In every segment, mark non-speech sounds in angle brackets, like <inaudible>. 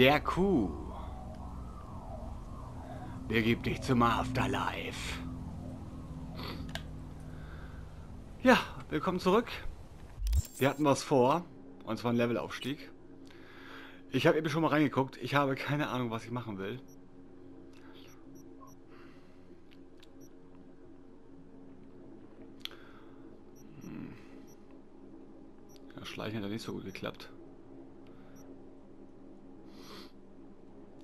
Der Kuh. Begib dich zum Afterlife. Ja, willkommen zurück. Wir hatten was vor, und zwar ein Levelaufstieg. Ich habe eben schon mal reingeguckt. Ich habe keine Ahnung, was ich machen will. Hm. Ja, Schleichen hat nicht so gut geklappt.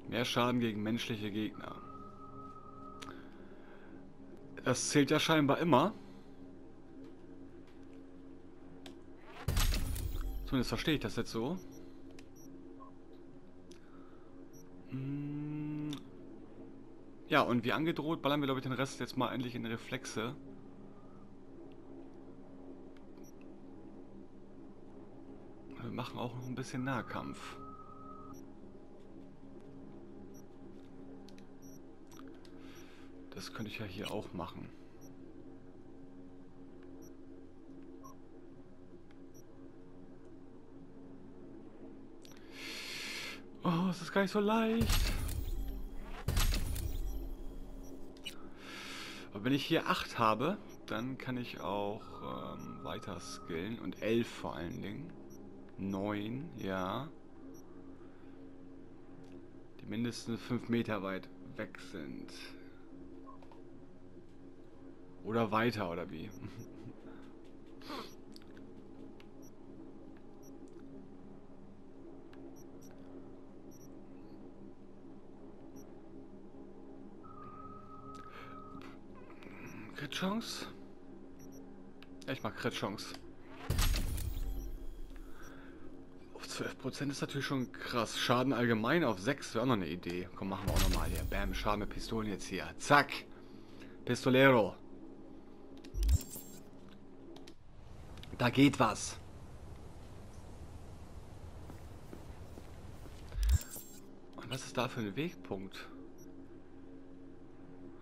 Mehr Schaden gegen menschliche Gegner. Das zählt ja scheinbar immer. Zumindest verstehe ich das jetzt so. Hm. Ja, und wie angedroht, ballern wir, glaube ich, den Rest jetzt mal endlich in Reflexe. Wir machen auch noch ein bisschen Nahkampf. Das könnte ich ja hier auch machen. Oh, es ist gar nicht so leicht. Aber wenn ich hier 8 habe, dann kann ich auch ähm, weiter skillen. Und 11 vor allen Dingen. 9, ja. Die mindestens 5 Meter weit weg sind. Oder weiter, oder wie? Crit-Chance? Ja, ich mag Crit-Chance. Auf 12% ist natürlich schon krass. Schaden allgemein auf 6 wäre auch noch eine Idee. Komm, machen wir auch nochmal hier. Bam, Schaden mit Pistolen jetzt hier. Zack. Pistolero. Da geht was. Und was ist da für ein Wegpunkt?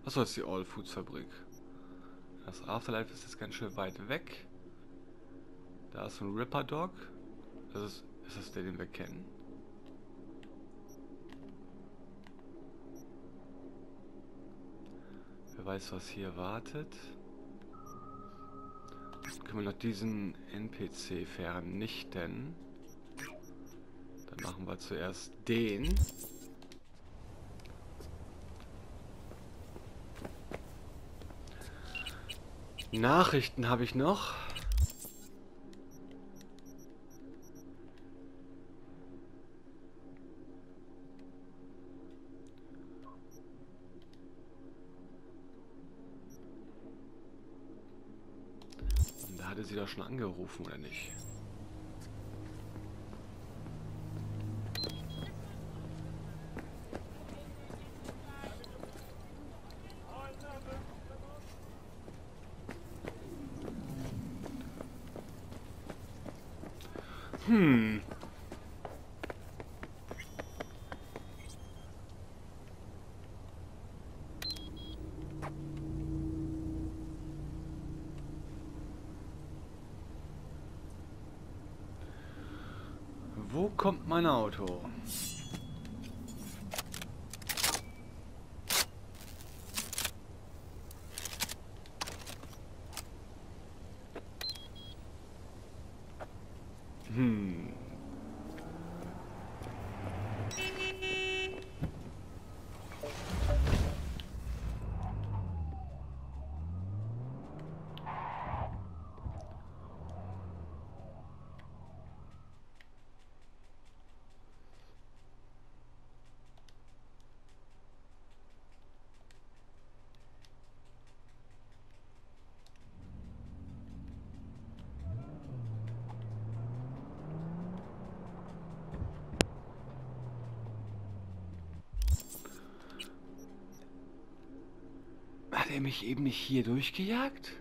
Achso, das ist die All Foods Fabrik. Das Afterlife ist jetzt ganz schön weit weg. Da ist ein Ripper Dog. Das ist, ist das der, den wir kennen? Wer weiß, was hier wartet. Können wir noch diesen NPC vernichten. Dann machen wir zuerst den. Nachrichten habe ich noch. Schon angerufen, oder nicht? Hm. Wo kommt mein Auto? Er mich eben nicht hier durchgejagt?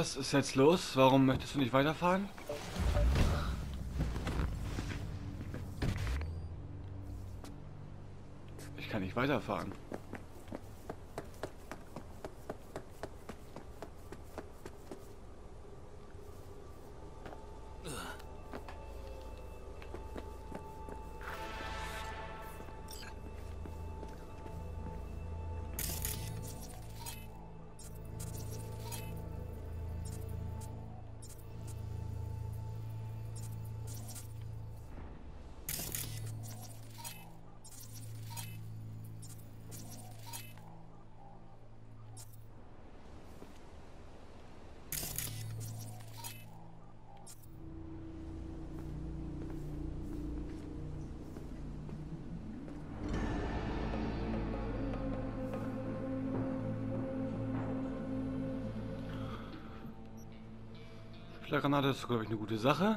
Was ist jetzt los? Warum möchtest du nicht weiterfahren? Ich kann nicht weiterfahren. Granate ist, glaube ich, eine gute Sache.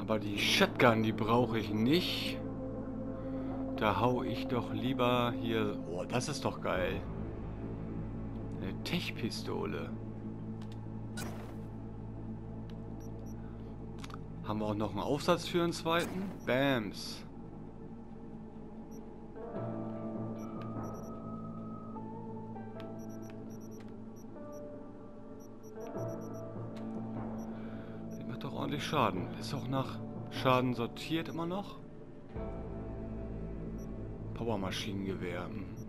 Aber die Shotgun, die brauche ich nicht. Da hau ich doch lieber hier... Oh, das ist doch geil. Eine Tech-Pistole. Haben wir auch noch einen Aufsatz für einen zweiten? Bams. Schaden. Ist auch nach Schaden sortiert immer noch. Powermaschinengewehr. Mhm.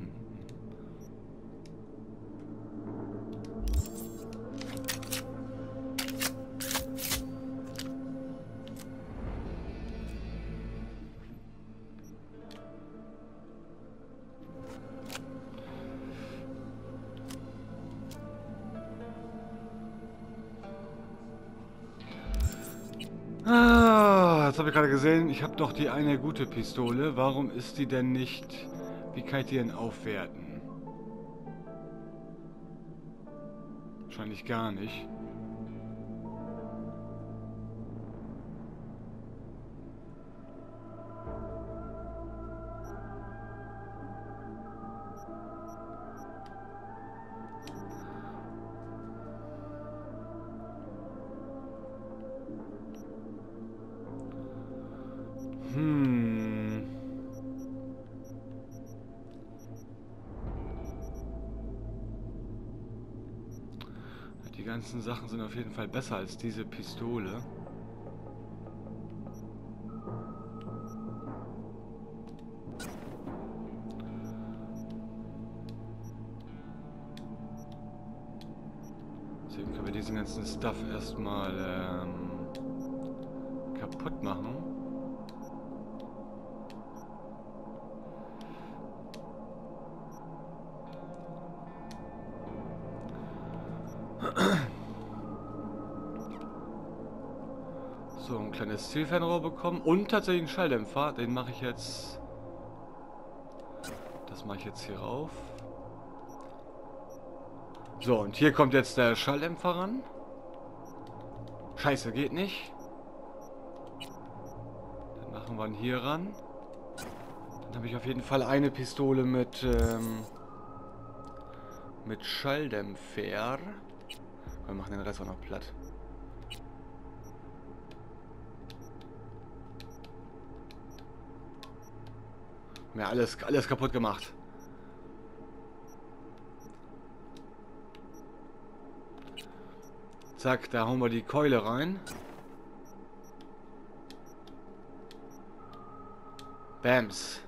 Gerade gesehen, ich habe doch die eine gute Pistole. Warum ist die denn nicht... Wie kann ich die denn aufwerten? Wahrscheinlich gar nicht. Ganzen Sachen sind auf jeden Fall besser als diese Pistole. Deswegen können wir diesen ganzen Stuff erstmal ähm, Kleines Zielfernrohr bekommen und tatsächlich einen Schalldämpfer. Den mache ich jetzt... Das mache ich jetzt hier rauf. So, und hier kommt jetzt der Schalldämpfer ran. Scheiße, geht nicht. Dann machen wir ihn hier ran. Dann habe ich auf jeden Fall eine Pistole mit, ähm, mit Schalldämpfer. Wir machen den Rest auch noch platt. Ja, alles, alles kaputt gemacht. Zack, da hauen wir die Keule rein. Bams.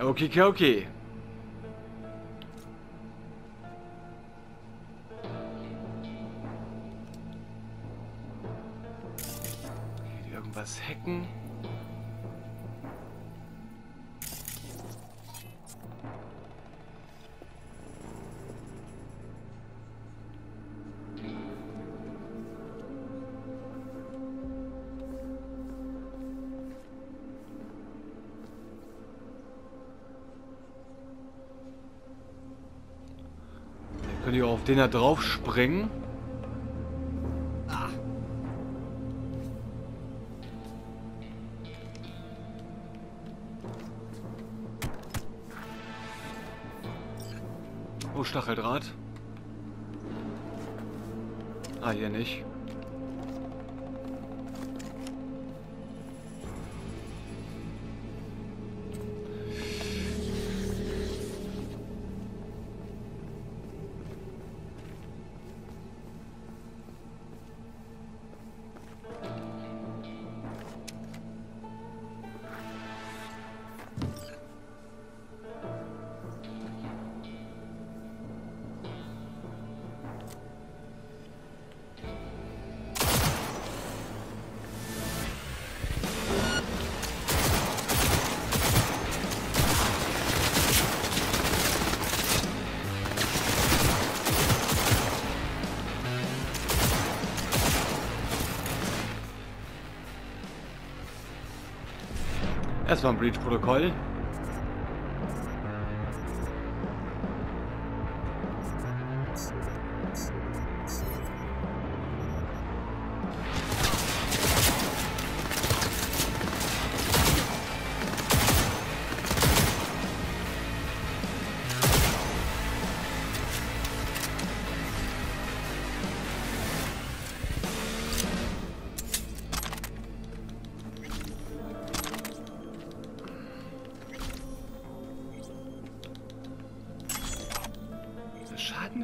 Okay, okay. da drauf springen. Ah. Oh, Stacheldraht. Ah, hier nicht. Erstmal ein Breach-Protokoll.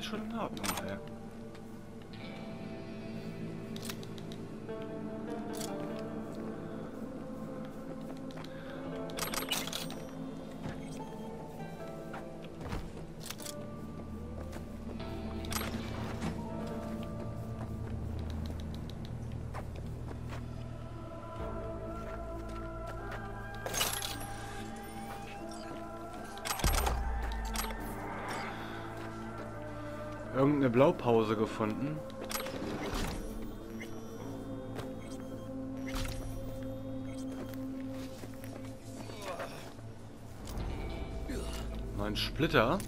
Schaden ist schon in Irgendeine Blaupause gefunden. Mein Splitter.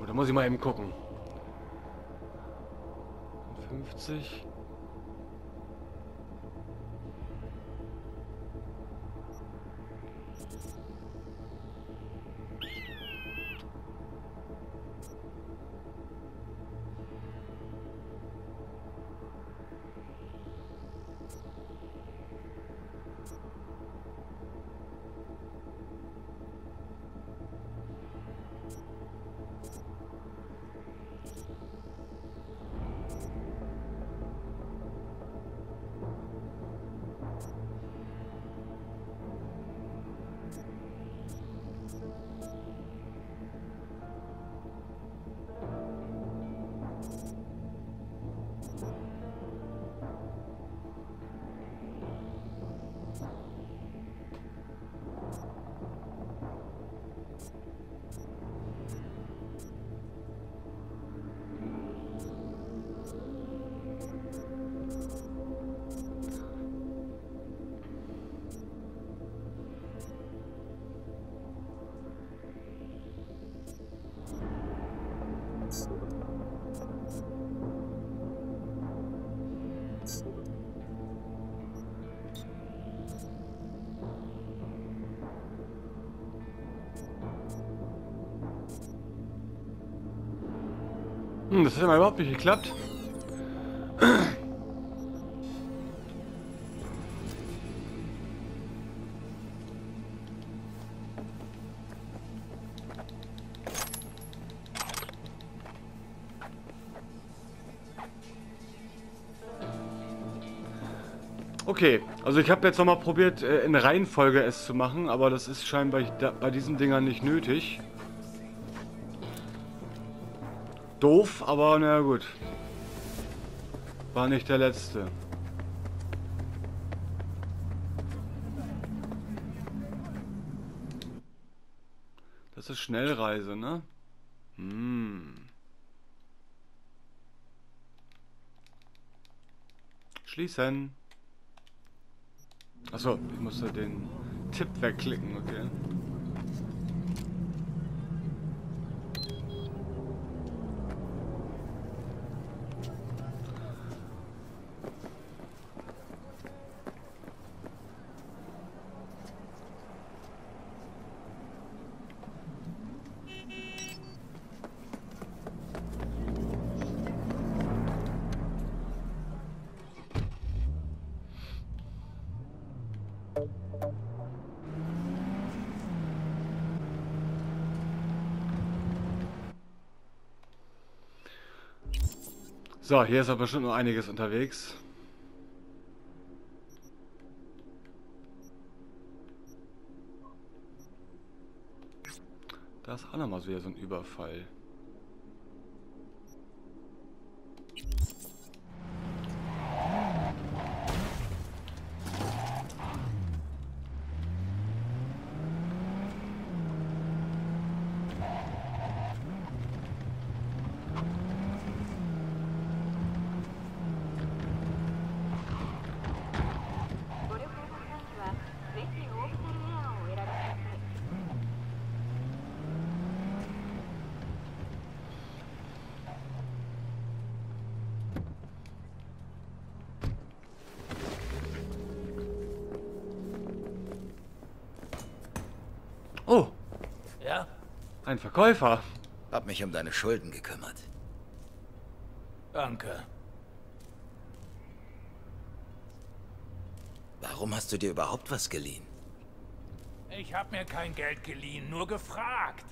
Oh, da muss ich mal eben gucken. 50. Hm, das hat ja überhaupt nicht geklappt. Okay, also ich habe jetzt nochmal probiert, äh, in Reihenfolge es zu machen, aber das ist scheinbar bei diesen Dingern nicht nötig. Doof, aber na gut. War nicht der letzte. Das ist Schnellreise, ne? Hm. Schließen. Achso, ich musste den Tipp wegklicken, okay. So, hier ist aber bestimmt noch einiges unterwegs. Da ist auch nochmal wieder so ein Überfall. Oh. Ja? Ein Verkäufer. Hab mich um deine Schulden gekümmert. Danke. Warum hast du dir überhaupt was geliehen? Ich hab mir kein Geld geliehen, nur gefragt.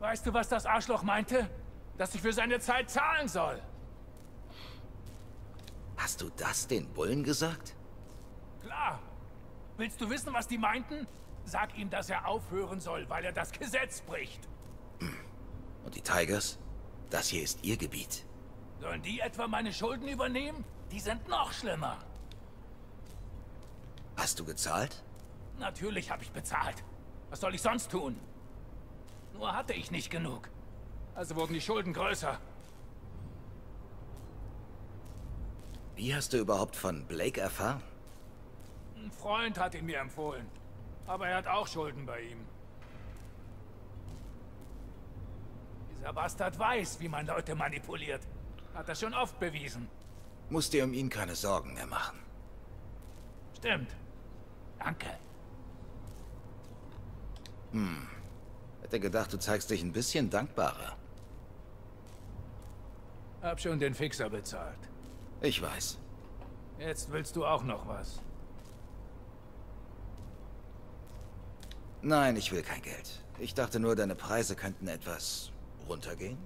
Weißt du, was das Arschloch meinte? Dass ich für seine Zeit zahlen soll. Hast du das den Bullen gesagt? Klar. Willst du wissen, was die meinten? Sag ihm, dass er aufhören soll, weil er das Gesetz bricht. Und die Tigers? Das hier ist ihr Gebiet. Sollen die etwa meine Schulden übernehmen? Die sind noch schlimmer. Hast du gezahlt? Natürlich habe ich bezahlt. Was soll ich sonst tun? Nur hatte ich nicht genug. Also wurden die Schulden größer. Wie hast du überhaupt von Blake erfahren? Ein Freund hat ihn mir empfohlen. Aber er hat auch Schulden bei ihm. Dieser Bastard weiß, wie man Leute manipuliert. Hat das schon oft bewiesen. Musst dir um ihn keine Sorgen mehr machen. Stimmt. Danke. Hm. Hätte gedacht, du zeigst dich ein bisschen dankbarer. Hab schon den Fixer bezahlt. Ich weiß. Jetzt willst du auch noch was. Nein, ich will kein Geld. Ich dachte nur, deine Preise könnten etwas runtergehen.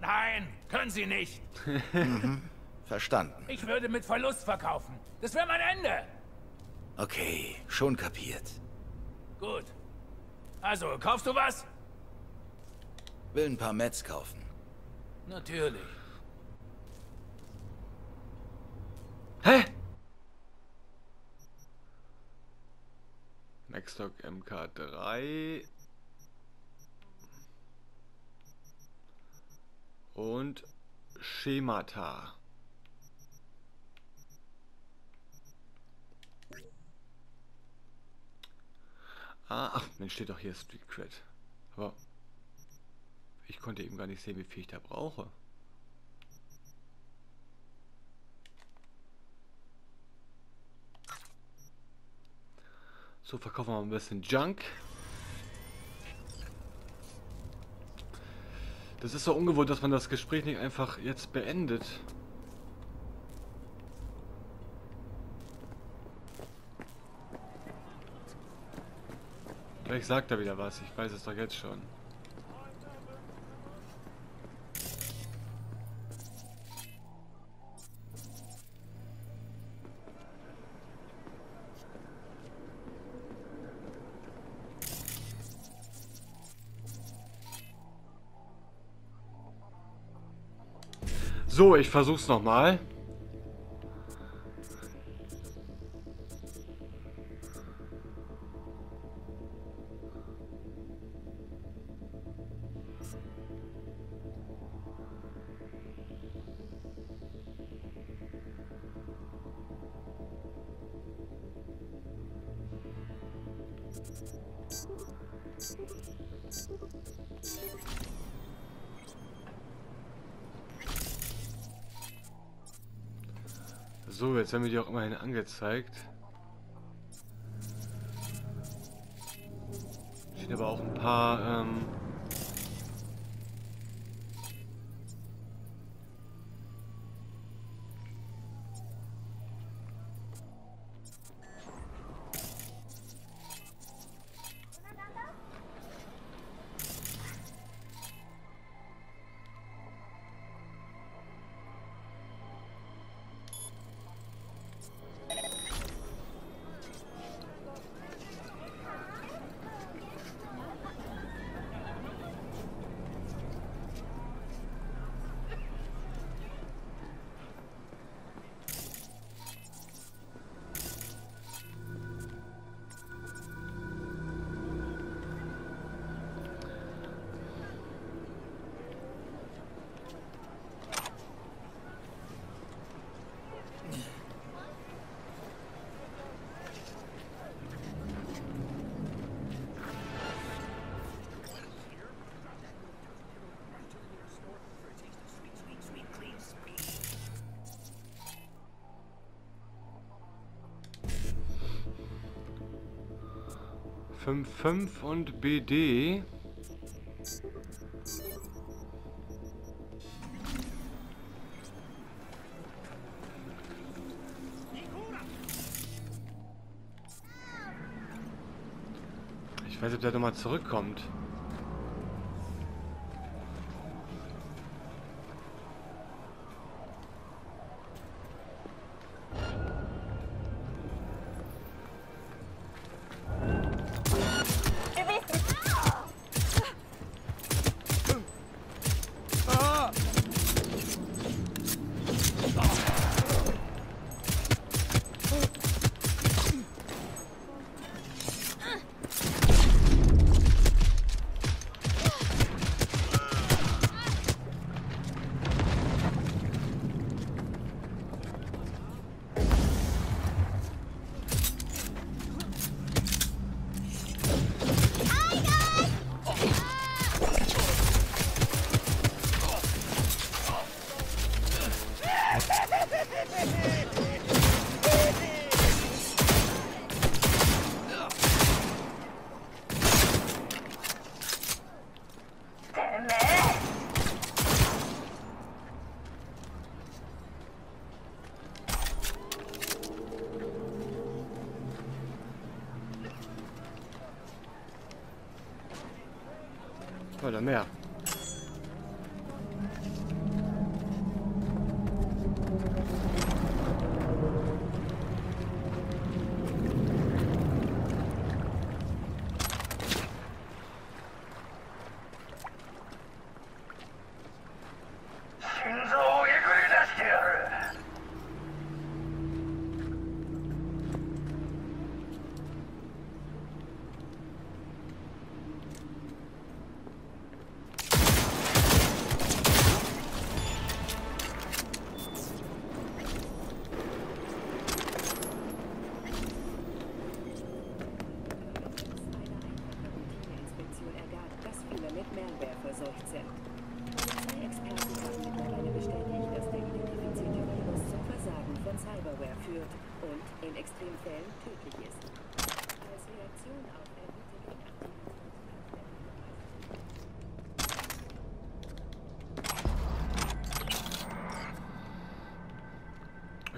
Nein, können sie nicht. <laughs> mhm. Verstanden. Ich würde mit Verlust verkaufen. Das wäre mein Ende. Okay, schon kapiert. Gut. Also, kaufst du was? Will ein paar Mets kaufen. Natürlich. Hä? Nextdoc MK3 und Schemata. Ah, ach, dann steht doch hier Street Cred. Aber ich konnte eben gar nicht sehen, wie viel ich da brauche. So, verkaufen wir ein bisschen Junk. Das ist so ungewohnt, dass man das Gespräch nicht einfach jetzt beendet. Vielleicht sagt er wieder was, ich weiß es doch jetzt schon. So, ich versuch's nochmal. Angezeigt. Stehen aber auch ein paar ähm, fünf fünf und BD. Ich weiß, ob der nochmal zurückkommt. Oder mehr. Inspektion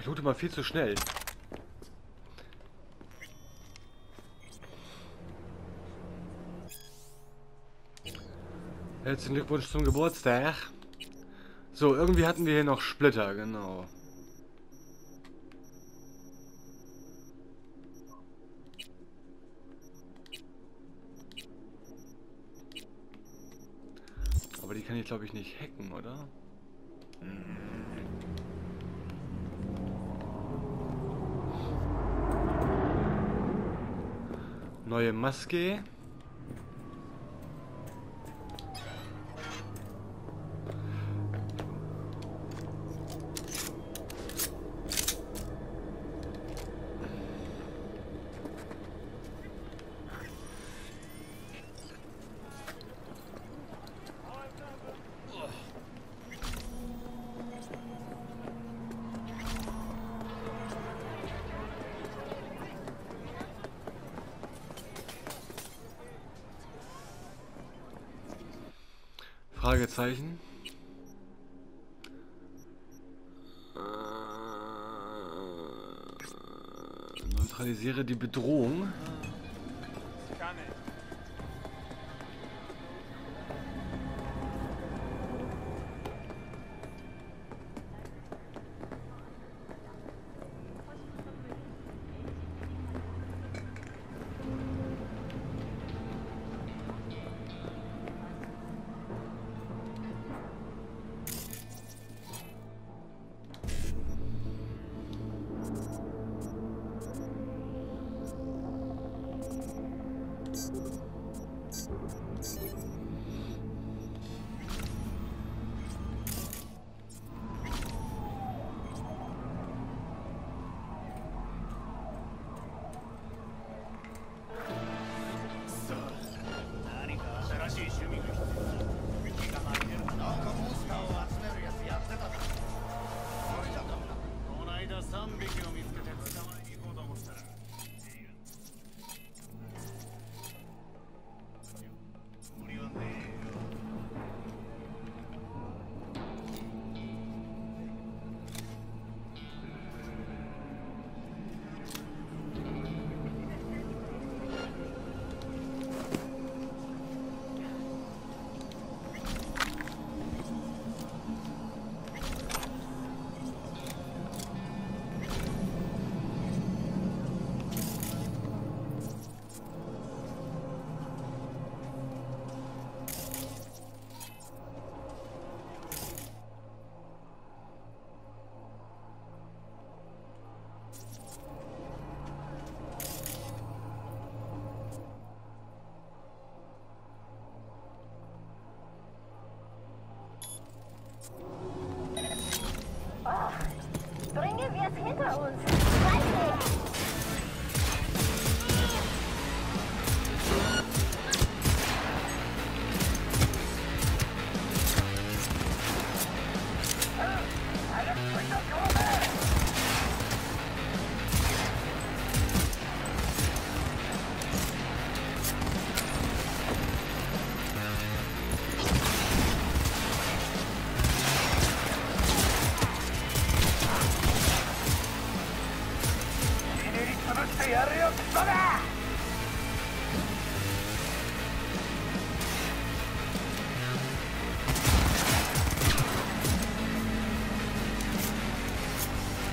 Ich loote mal viel zu schnell. Herzlichen Glückwunsch zum Geburtstag. So, irgendwie hatten wir hier noch Splitter, genau. Aber die kann ich glaube ich nicht hacken, oder? Hm. Neue Maske. Fragezeichen. Neutralisiere die Bedrohung.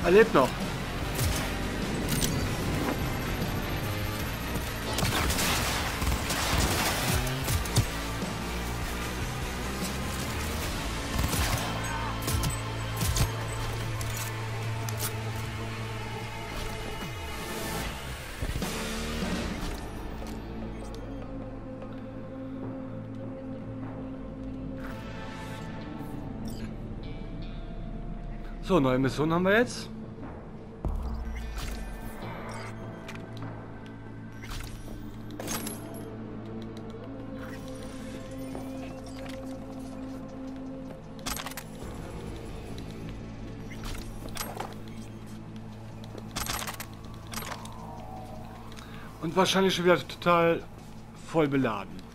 Er lebt noch. So, neue Mission haben wir jetzt. Wahrscheinlich schon wieder total voll beladen.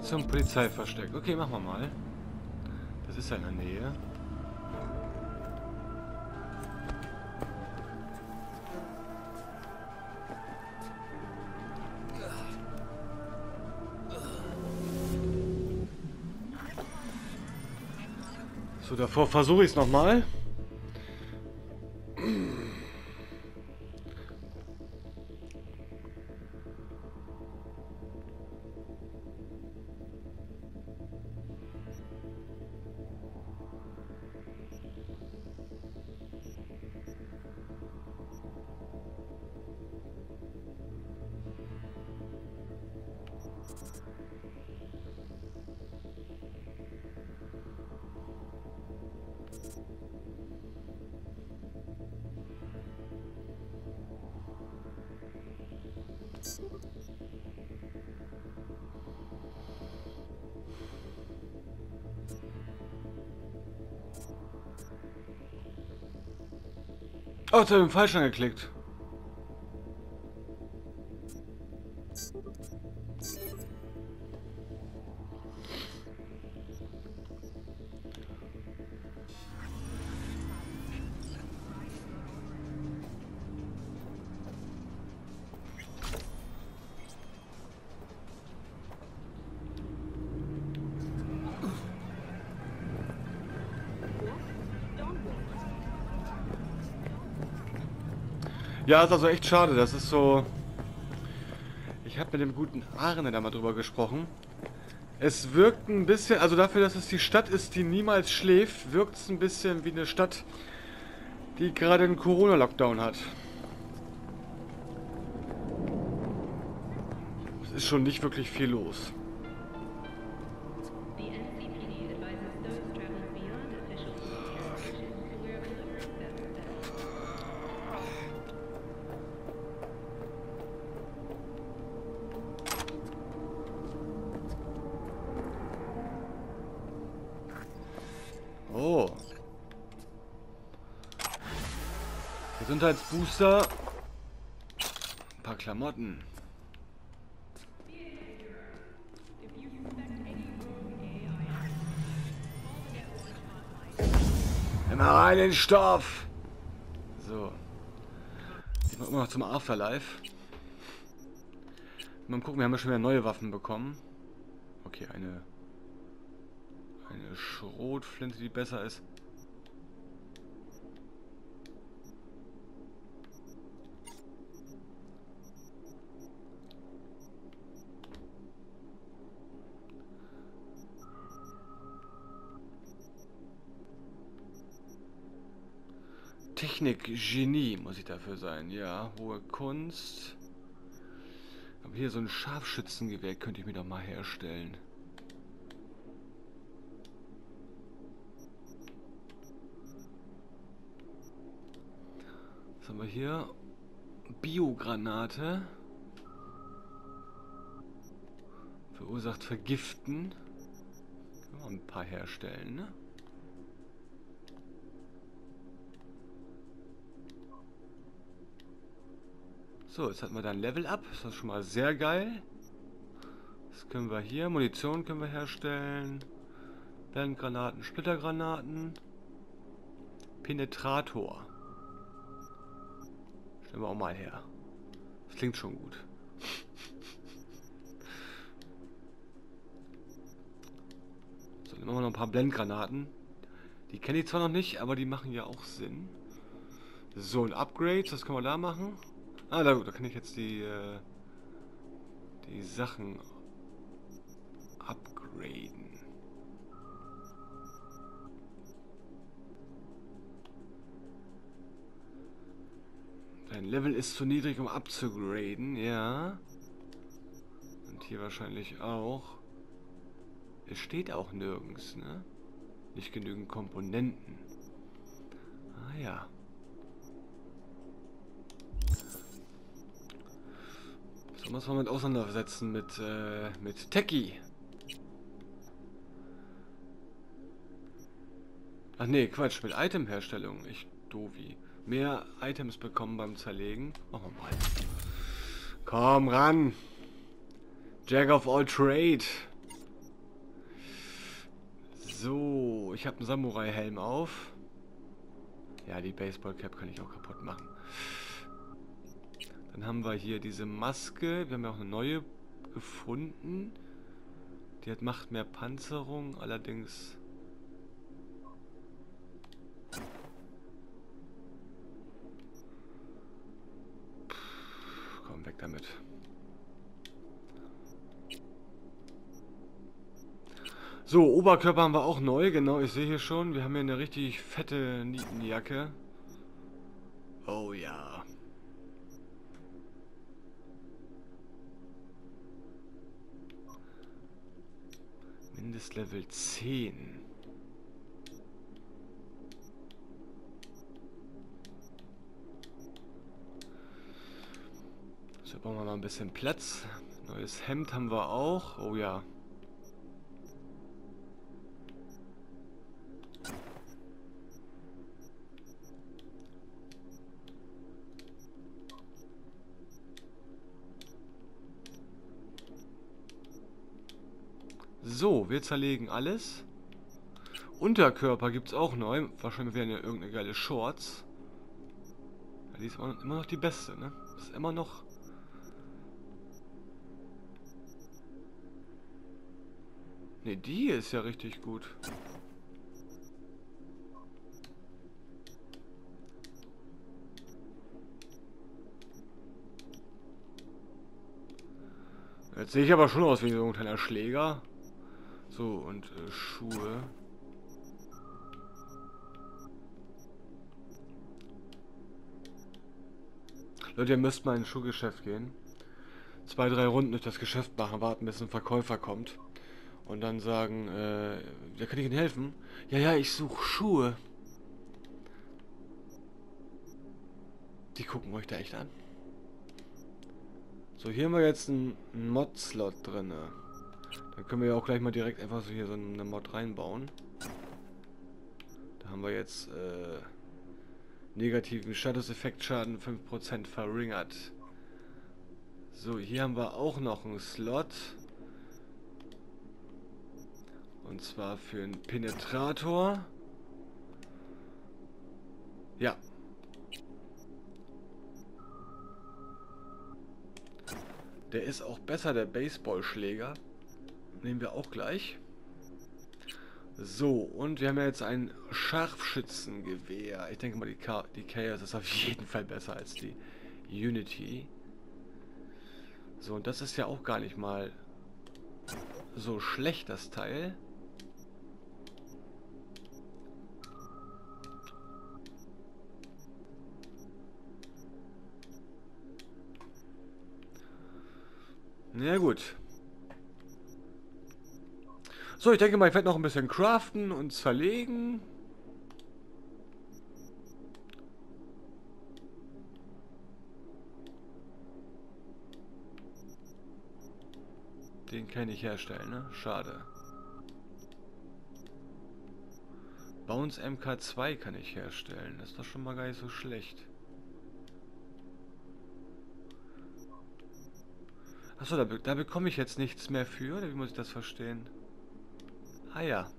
Geh zum Polizeiversteck. Okay, machen wir mal. Das ist ja in der Nähe. So, davor versuche ich es nochmal. Oh, jetzt habe ich falsch angeklickt. Ja, ist also echt schade. Das ist so... Ich habe mit dem guten Arne da mal drüber gesprochen. Es wirkt ein bisschen, also dafür, dass es die Stadt ist, die niemals schläft, wirkt es ein bisschen wie eine Stadt, die gerade einen Corona-Lockdown hat. Es ist schon nicht wirklich viel los. Gesundheitsbooster. Ein paar Klamotten. Immer rein in den Stoff. So. Ich mach immer noch zum Afterlife. Mal gucken, wir haben ja schon wieder neue Waffen bekommen. Okay, eine eine Schrotflinte, die besser ist. Technik Genie muss ich dafür sein. Ja, hohe Kunst. Aber hier so ein Scharfschützengewehr könnte ich mir doch mal herstellen. Was haben wir hier? Biogranate. Verursacht Vergiften. Können wir ein paar herstellen, ne? So, jetzt hatten wir da ein Level Up. Das ist schon mal sehr geil. Was können wir hier? Munition können wir herstellen. Blendgranaten, Splittergranaten. Penetrator. Stellen wir auch mal her. Das klingt schon gut. <laughs> So, dann machen wir noch ein paar Blendgranaten. Die kenne ich zwar noch nicht, aber die machen ja auch Sinn. So, ein Upgrade, was können wir da machen? Ah, da, da kann ich jetzt die, äh, die Sachen upgraden. Dein Level ist zu niedrig, um abzugraden, ja. Und hier wahrscheinlich auch. Es steht auch nirgends, ne? Nicht genügend Komponenten. Ah ja. Muss man mit auseinandersetzen mit, äh, mit Techie. Ach nee, Quatsch, mit Itemherstellung. Ich doofi. Mehr Items bekommen beim Zerlegen. Machen wir mal. Komm ran. Jack of all trade. So, ich habe einen Samurai-Helm auf. Ja, die Baseball-Cap kann ich auch kaputt machen. Dann haben wir hier diese Maske. Wir haben ja auch eine neue gefunden. Die hat, macht mehr Panzerung, allerdings... Pff, komm, weg damit. So, Oberkörper haben wir auch neu, genau, ich sehe hier schon. Wir haben hier eine richtig fette Nietenjacke. Oh ja. Mindestlevel 10. So, brauchen wir mal ein bisschen Platz. Neues Hemd haben wir auch. Oh ja. So, wir zerlegen alles. Unterkörper gibt es auch neu. Wahrscheinlich werden ja irgendeine geile Shorts. Ja, die ist immer noch die beste, ne? Ist immer noch... Ne, die ist ja richtig gut. Jetzt sehe ich aber schon aus wie so ein kleiner Schläger. So, und äh, Schuhe. Leute, ihr müsst mal ins Schuhgeschäft gehen. Zwei, drei Runden durch das Geschäft machen, warten, bis ein Verkäufer kommt. Und dann sagen, äh, ja, kann ich Ihnen helfen? Ja, ja, ich suche Schuhe. Die gucken euch da echt an. So, hier haben wir jetzt einen Mod-Slot drin. Dann können wir ja auch gleich mal direkt einfach so hier so eine Mod reinbauen. Da haben wir jetzt äh, negativen Statuseffektschaden 5% verringert. So, hier haben wir auch noch einen Slot. Und zwar für einen Penetrator. Ja. Der ist auch besser, der Baseballschläger. Nehmen wir auch gleich. So, und wir haben ja jetzt ein Scharfschützengewehr. Ich denke mal, die, K die Chaos ist auf jeden Fall besser als die Unity. So, und das ist ja auch gar nicht mal so schlecht, das Teil. Na ja, gut. So, ich denke mal, ich werde noch ein bisschen craften und zerlegen. Den kann ich herstellen, ne? Schade. Bounce MK2 kann ich herstellen. Das ist doch schon mal gar nicht so schlecht. Achso, da, da bekomme ich jetzt nichts mehr für, oder wie muss ich das verstehen? Ah ja.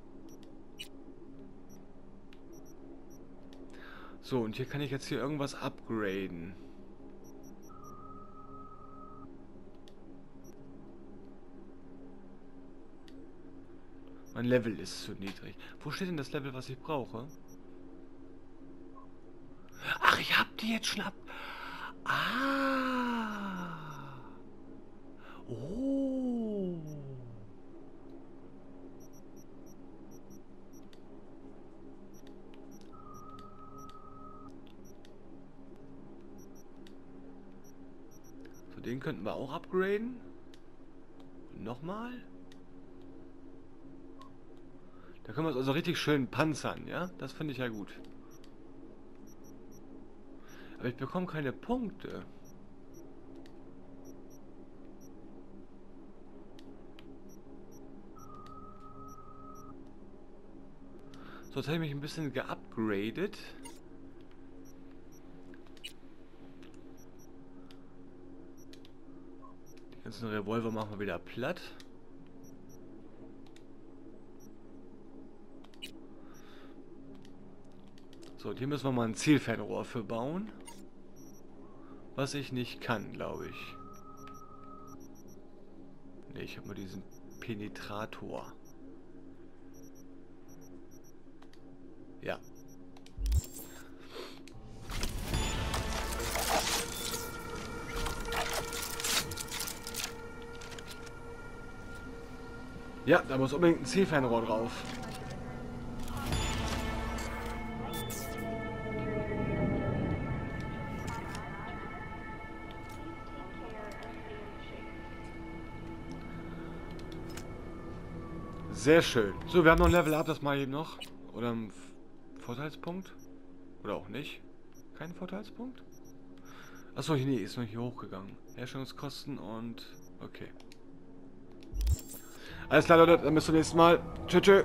So, und hier kann ich jetzt hier irgendwas upgraden. Mein Level ist zu niedrig. Wo steht denn das Level, was ich brauche? Ach, ich hab die jetzt schon ab... Ah. Oh. Den könnten wir auch upgraden. Nochmal. Da können wir uns also richtig schön panzern, ja? Das finde ich ja gut. Aber ich bekomme keine Punkte. So, jetzt habe ich mich ein bisschen geupgradet. Ganzen Revolver machen wir wieder platt. So, und hier müssen wir mal ein Zielfernrohr für bauen. Was ich nicht kann, glaube ich. Ne, ich habe nur diesen Penetrator. Ja, Ja, da muss unbedingt ein Zielfernrohr drauf. Sehr schön. So, wir haben noch ein Level Up, das mal eben noch. Oder ein Vorteilspunkt? Oder auch nicht? Kein Vorteilspunkt? Achso, nee, ist noch hier hochgegangen. Herstellungskosten und... Okay. Alles klar, Leute, dann bis zum nächsten Mal. Tschüss, tschüss.